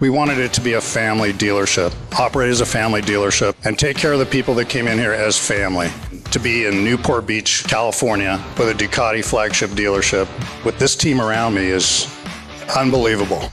We wanted it to be a family dealership, operate as a family dealership, and take care of the people that came in here as family. To be in Newport Beach, California, with a Ducati flagship dealership, with this team around me is unbelievable.